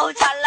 喽